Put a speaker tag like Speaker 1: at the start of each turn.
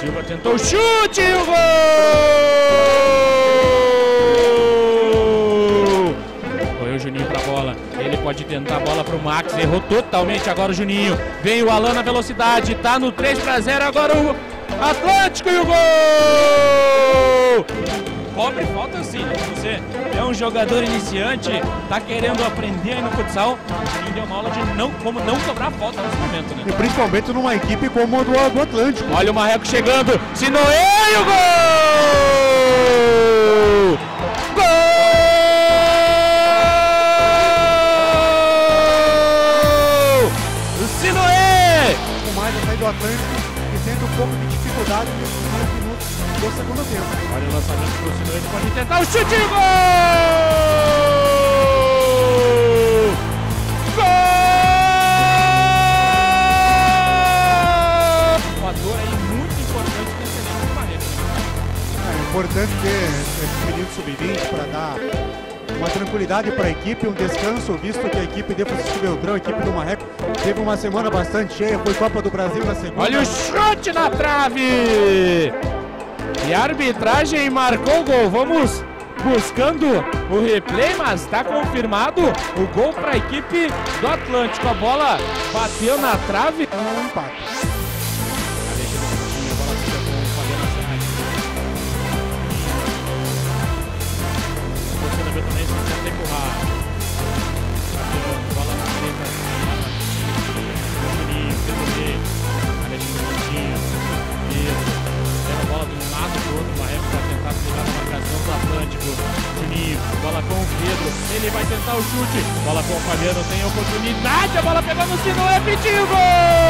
Speaker 1: Silva tentou o chute e o gol! Foi o Juninho pra bola. Ele pode tentar a bola pro Max. Errou totalmente agora o Juninho. Vem o Alan na velocidade. Tá no 3 para 0. Agora o Atlético e o gol! Cobre falta sim. né? Você um jogador iniciante, tá querendo aprender aí no futsal. Juninho deu uma aula de não, como não cobrar falta nesse momento, né?
Speaker 2: E principalmente numa equipe como a do, do Atlântico.
Speaker 1: Olha o Marreco chegando. Sinoé e o gol! Gol! Sinoé!
Speaker 2: Com mais a saída do Atlântico e tendo um pouco de dificuldade nesses primeiros minutos do segundo tempo.
Speaker 1: Olha o lançamento Sinoé. Ele pode tentar o chute e gol! Gol! Um aí muito importante elenco do?
Speaker 2: É importante ter esse menino sub-20 para dar uma tranquilidade para a equipe, um descanso, visto que a equipe de Francisco Beltrão, a equipe do Marreco, teve uma semana bastante cheia, foi Copa do Brasil na segunda.
Speaker 1: Olha o chute na trave! E a arbitragem marcou o gol. Vamos buscando o replay, mas está confirmado o gol para a equipe do Atlântico. A bola bateu na trave.
Speaker 2: um empate.
Speaker 1: Bola com o Pedro, ele vai tentar o chute. Bola com o Fabiano, tem oportunidade. A bola pegou no sino, é pediu gol!